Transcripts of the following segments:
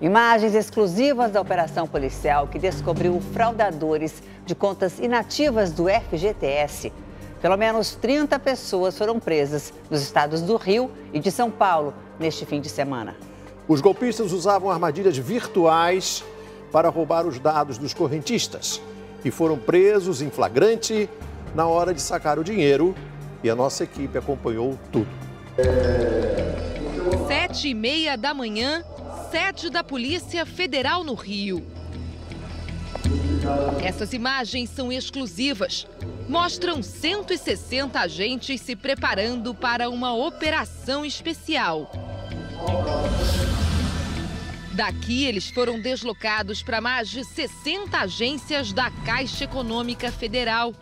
Imagens exclusivas da operação policial que descobriu fraudadores de contas inativas do FGTS. Pelo menos 30 pessoas foram presas nos estados do Rio e de São Paulo neste fim de semana. Os golpistas usavam armadilhas virtuais para roubar os dados dos correntistas e foram presos em flagrante na hora de sacar o dinheiro e a nossa equipe acompanhou tudo. Sete e meia da manhã, sede da Polícia Federal no Rio. Essas imagens são exclusivas. Mostram 160 agentes se preparando para uma operação especial. Daqui, eles foram deslocados para mais de 60 agências da Caixa Econômica Federal.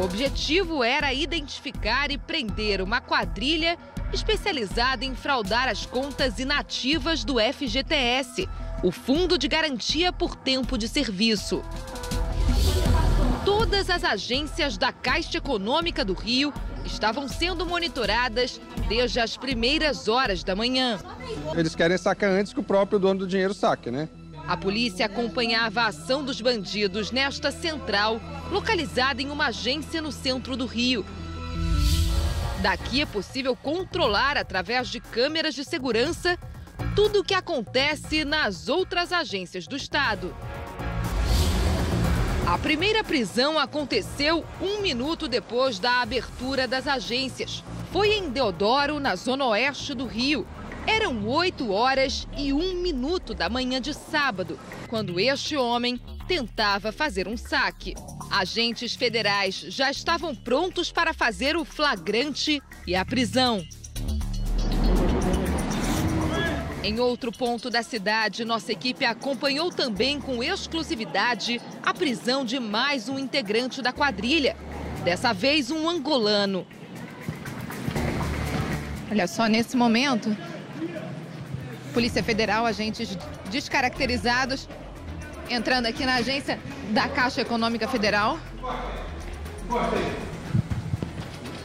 O objetivo era identificar e prender uma quadrilha especializada em fraudar as contas inativas do FGTS, o Fundo de Garantia por Tempo de Serviço. Todas as agências da Caixa Econômica do Rio estavam sendo monitoradas desde as primeiras horas da manhã. Eles querem sacar antes que o próprio dono do dinheiro saque, né? A polícia acompanhava a ação dos bandidos nesta central, localizada em uma agência no centro do Rio. Daqui é possível controlar, através de câmeras de segurança, tudo o que acontece nas outras agências do Estado. A primeira prisão aconteceu um minuto depois da abertura das agências. Foi em Deodoro, na zona oeste do Rio. Eram 8 horas e um minuto da manhã de sábado, quando este homem tentava fazer um saque. Agentes federais já estavam prontos para fazer o flagrante e a prisão. Em outro ponto da cidade, nossa equipe acompanhou também com exclusividade a prisão de mais um integrante da quadrilha. Dessa vez, um angolano. Olha só, nesse momento, Polícia Federal, agentes descaracterizados, entrando aqui na agência da Caixa Econômica Federal.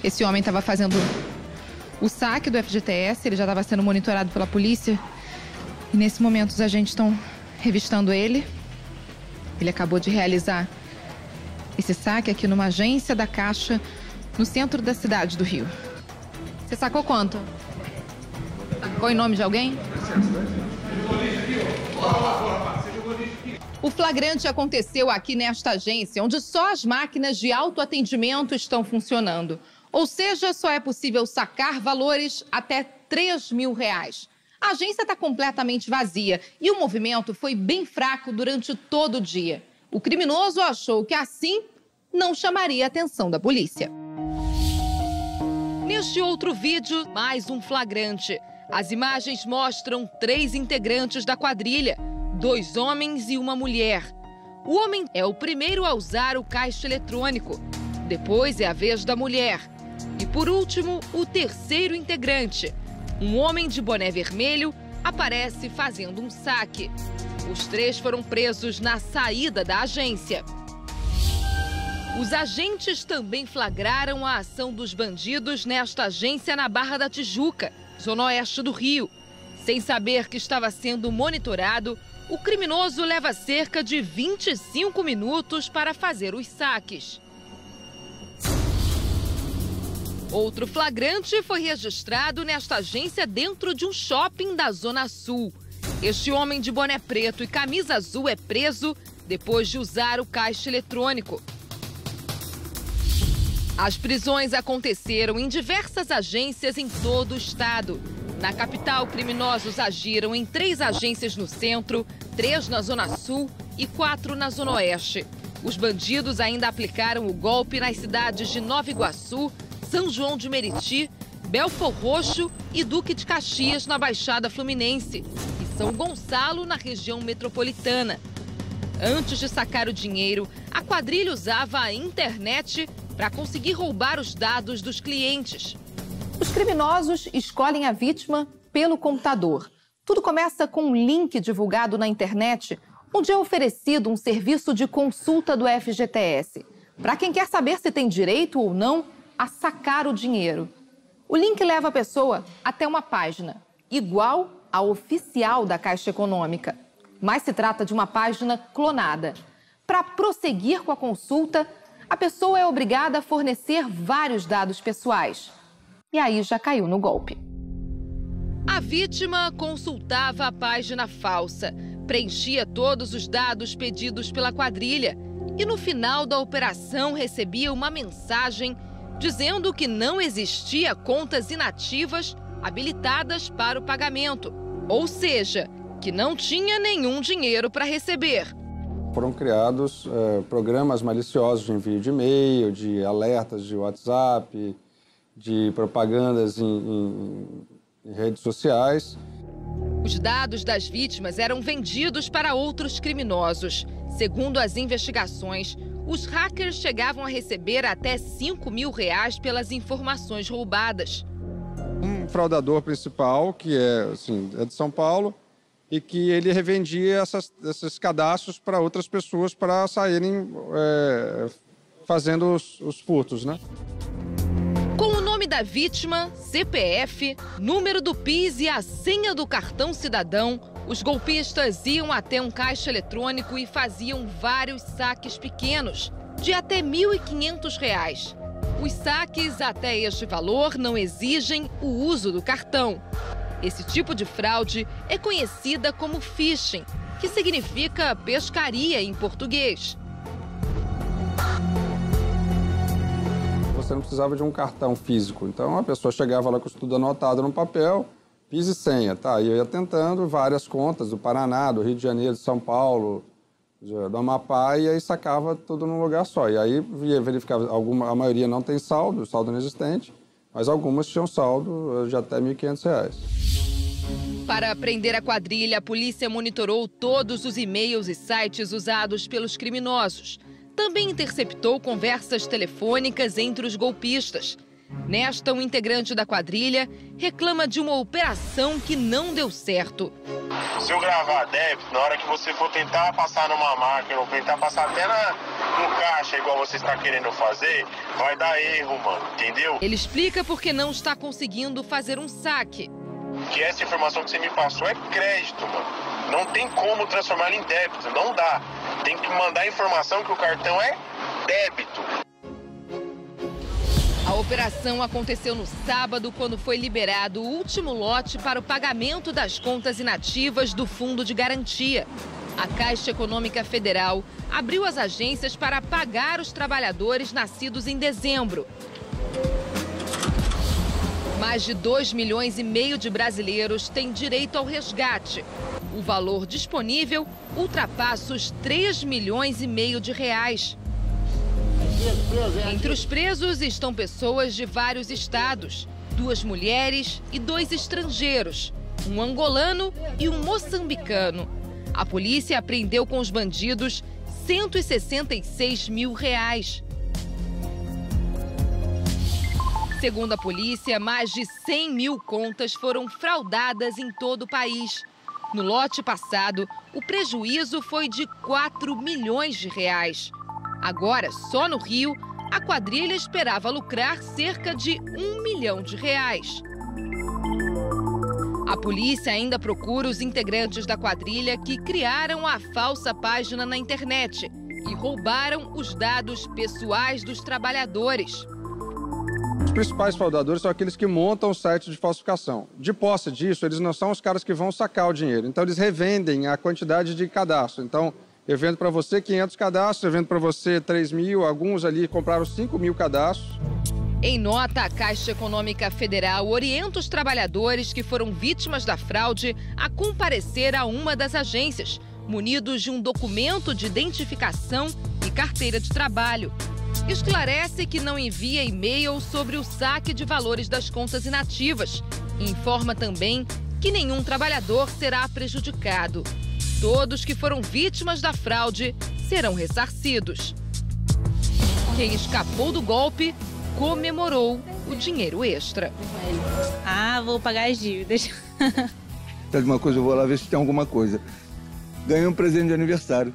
Esse homem estava fazendo o saque do FGTS, ele já estava sendo monitorado pela polícia. E nesse momento os agentes estão revistando ele. Ele acabou de realizar esse saque aqui numa agência da Caixa no centro da cidade do Rio. Você sacou quanto? Sacou em nome de alguém? O flagrante aconteceu aqui nesta agência, onde só as máquinas de autoatendimento estão funcionando. Ou seja, só é possível sacar valores até 3 mil reais. A agência está completamente vazia e o movimento foi bem fraco durante todo o dia. O criminoso achou que assim não chamaria a atenção da polícia. Neste outro vídeo, mais um flagrante. As imagens mostram três integrantes da quadrilha, dois homens e uma mulher. O homem é o primeiro a usar o caixa eletrônico. Depois é a vez da mulher. E por último, o terceiro integrante. Um homem de boné vermelho aparece fazendo um saque. Os três foram presos na saída da agência. Os agentes também flagraram a ação dos bandidos nesta agência na Barra da Tijuca, zona oeste do Rio. Sem saber que estava sendo monitorado, o criminoso leva cerca de 25 minutos para fazer os saques. Outro flagrante foi registrado nesta agência dentro de um shopping da Zona Sul. Este homem de boné preto e camisa azul é preso depois de usar o caixa eletrônico. As prisões aconteceram em diversas agências em todo o estado. Na capital, criminosos agiram em três agências no centro, três na Zona Sul e quatro na Zona Oeste. Os bandidos ainda aplicaram o golpe nas cidades de Nova Iguaçu, São João de Meriti, Belfor Roxo e Duque de Caxias, na Baixada Fluminense, e São Gonçalo, na região metropolitana. Antes de sacar o dinheiro, a quadrilha usava a internet para conseguir roubar os dados dos clientes. Os criminosos escolhem a vítima pelo computador. Tudo começa com um link divulgado na internet, onde é oferecido um serviço de consulta do FGTS, para quem quer saber se tem direito ou não a sacar o dinheiro. O link leva a pessoa até uma página igual à oficial da Caixa Econômica, mas se trata de uma página clonada. Para prosseguir com a consulta, a pessoa é obrigada a fornecer vários dados pessoais. E aí já caiu no golpe. A vítima consultava a página falsa, preenchia todos os dados pedidos pela quadrilha e no final da operação recebia uma mensagem dizendo que não existia contas inativas habilitadas para o pagamento, ou seja, que não tinha nenhum dinheiro para receber. Foram criados é, programas maliciosos de envio de e-mail, de alertas de WhatsApp, de propagandas em, em, em redes sociais. Os dados das vítimas eram vendidos para outros criminosos. Segundo as investigações, os hackers chegavam a receber até 5 mil reais pelas informações roubadas. Um fraudador principal, que é, assim, é de São Paulo, e que ele revendia essas, esses cadastros para outras pessoas para saírem é, fazendo os, os furtos, né? Com o nome da vítima, CPF, número do PIS e a senha do cartão cidadão, os golpistas iam até um caixa eletrônico e faziam vários saques pequenos, de até R$ 1.500. Os saques até este valor não exigem o uso do cartão. Esse tipo de fraude é conhecida como phishing, que significa pescaria em português. você não precisava de um cartão físico. Então a pessoa chegava lá com tudo anotado no papel, PIS e senha, tá? E eu ia tentando várias contas do Paraná, do Rio de Janeiro, de São Paulo, do Amapá, e aí sacava tudo num lugar só. E aí ia verificar, alguma, a maioria não tem saldo, saldo inexistente, mas algumas tinham saldo de até R$ 1.500. Para prender a quadrilha, a polícia monitorou todos os e-mails e sites usados pelos criminosos também interceptou conversas telefônicas entre os golpistas. Nesta, um integrante da quadrilha reclama de uma operação que não deu certo. Se eu gravar débito, na hora que você for tentar passar numa máquina ou tentar passar até na, no caixa, igual você está querendo fazer, vai dar erro, mano, entendeu? Ele explica por que não está conseguindo fazer um saque. Que essa informação que você me passou é crédito, mano. Não tem como transformar em débito, não dá. Tem que mandar a informação que o cartão é débito. A operação aconteceu no sábado, quando foi liberado o último lote para o pagamento das contas inativas do Fundo de Garantia. A Caixa Econômica Federal abriu as agências para pagar os trabalhadores nascidos em dezembro. Mais de 2 milhões e meio de brasileiros têm direito ao resgate. O valor disponível ultrapassa os 3 milhões e meio de reais. Entre os presos estão pessoas de vários estados, duas mulheres e dois estrangeiros, um angolano e um moçambicano. A polícia apreendeu com os bandidos 166 mil reais. Segundo a polícia, mais de 100 mil contas foram fraudadas em todo o país. No lote passado, o prejuízo foi de 4 milhões de reais. Agora, só no Rio, a quadrilha esperava lucrar cerca de um milhão de reais. A polícia ainda procura os integrantes da quadrilha que criaram a falsa página na internet e roubaram os dados pessoais dos trabalhadores. Os principais fraudadores são aqueles que montam o site de falsificação. De posse disso, eles não são os caras que vão sacar o dinheiro. Então, eles revendem a quantidade de cadastro. Então, eu vendo para você 500 cadastros, eu vendo para você 3 mil, alguns ali compraram 5 mil cadastros. Em nota, a Caixa Econômica Federal orienta os trabalhadores que foram vítimas da fraude a comparecer a uma das agências, munidos de um documento de identificação e carteira de trabalho. Esclarece que não envia e-mail sobre o saque de valores das contas inativas. Informa também que nenhum trabalhador será prejudicado. Todos que foram vítimas da fraude serão ressarcidos. Quem escapou do golpe comemorou o dinheiro extra. Ah, vou pagar as dívidas. Sabe uma coisa, eu vou lá ver se tem alguma coisa. Ganhei um presente de aniversário.